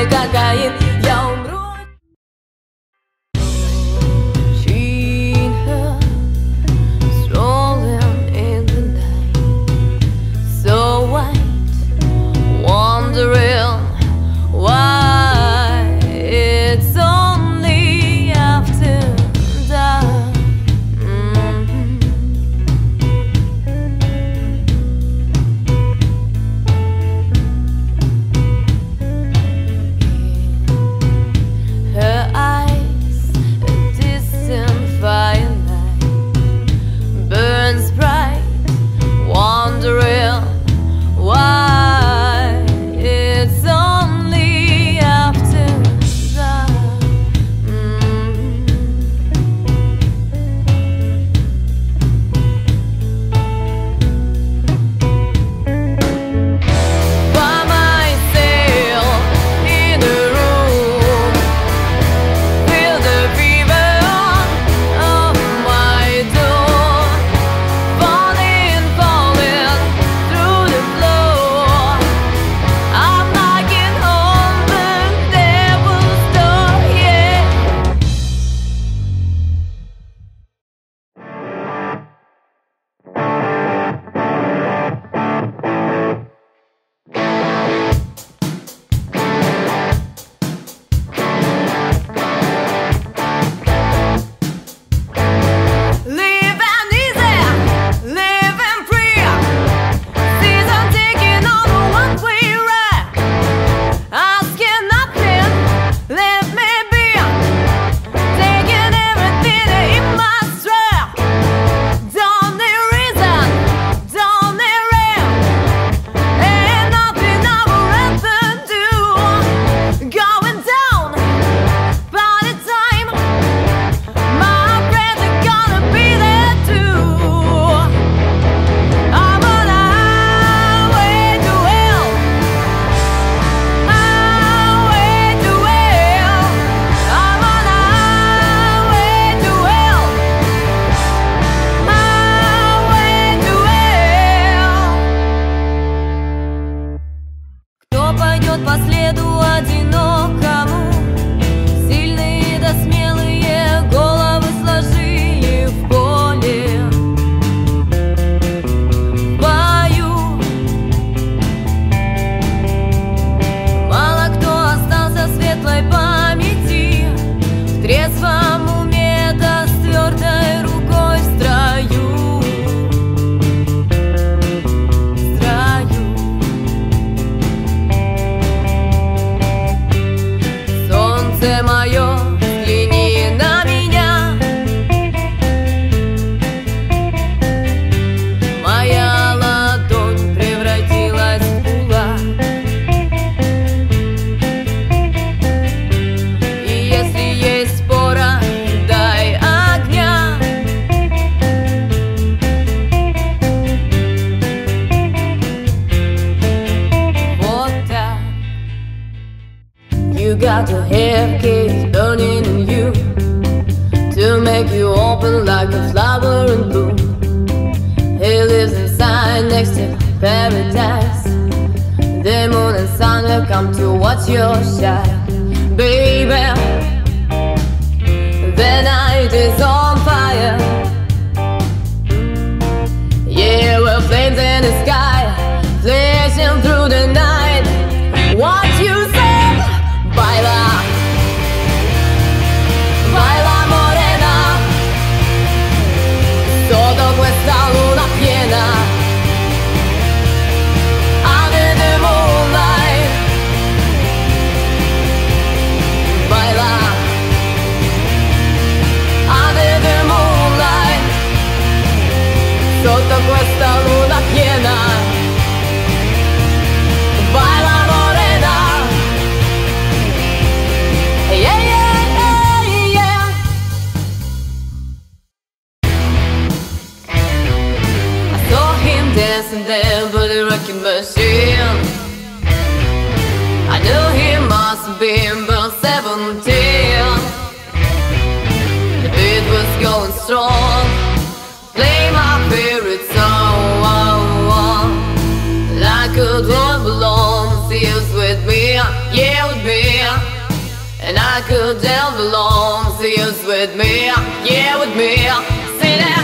de gagain. Got to have kids burning in you to make you open like a flower in bloom. He lives inside next to paradise. The moon and sun will come to watch your shine, baby. Dancing there by the wrecking machine. I knew he must have been about 17. The beat was going strong. Play my favorite song. And I could all belong. See us with me, yeah, with me. And I could all belong. See us with me, yeah, with me. Say that.